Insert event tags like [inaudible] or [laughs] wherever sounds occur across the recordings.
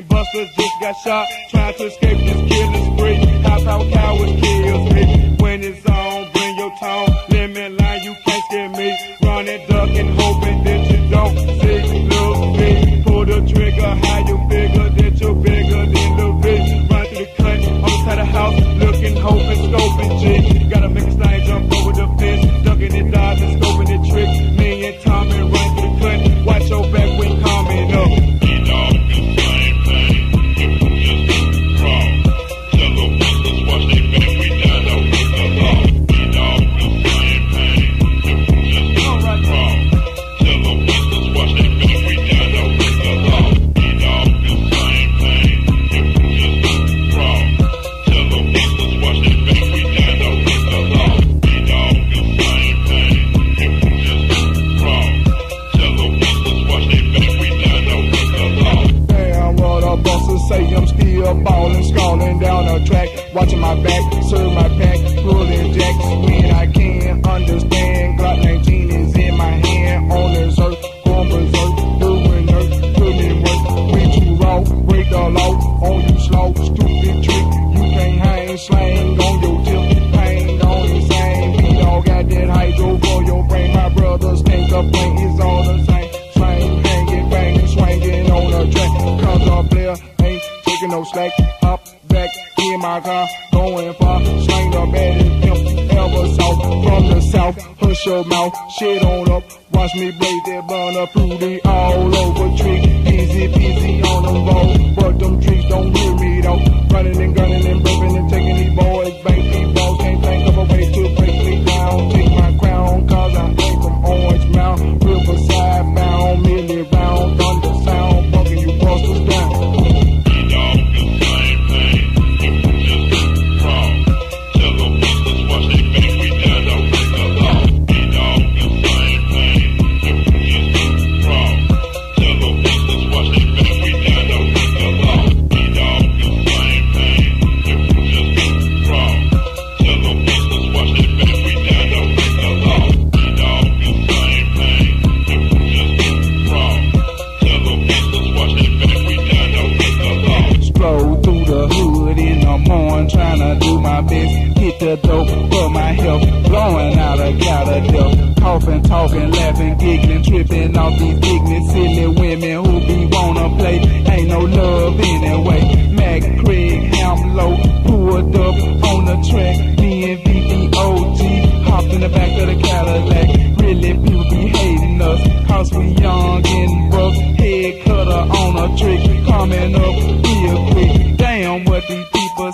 16 busters just got shot, trying to escape this killing spree. High power cowards kills me. When it's on, bring your tone. Limit line, you can't scare me. Running, ducking, hoping that you don't see. Look me, pull the trigger, how you figure watch [laughs] watching my back, serve my pack, pulling jacks when I can't understand. Glock 19 is in my hand, on this earth, going berserk, doing earth, putting work. We too raw, break the law, on you slow, stupid trick, you can't hang, slang on your tip, pain on the same. We all got that hydro for your brain, my brothers can't complain, is all the same. Slang, hanging, banging, swinging on the track. Cause a player ain't taking no slack. Up, my car, going far. Slang the baddest pimp ever saw. From the south, hush your mouth, shit on up. Watch me blaze that burner fruity all over trick. The dope for my health, blowing out a cloud of death. Coughing, talking, laughing, giggling, tripping off these ignorant, silly women who be wanna play. Ain't no love anyway. Mac, Craig, Ham Low, pulled up on the track. Me and VVOG hopped in the back of the Cadillac.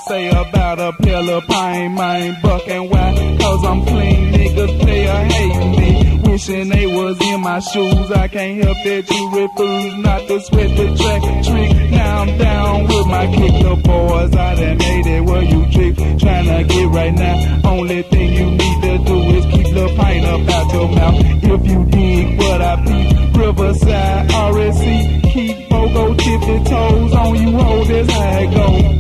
Say about a pill of pine, mine, buck and why? Cause I'm clean, niggas a hate me. Wishing they was in my shoes. I can't help that you refuse not to sweat the track trick. Now I'm down with my kick the boys. I done made it where you trick. Tryna get right now. Only thing you need to do is keep the pint up out your mouth. If you dig what I peep, Rivaside, RSC, keep Bogo tippy toes on you, hold this it go.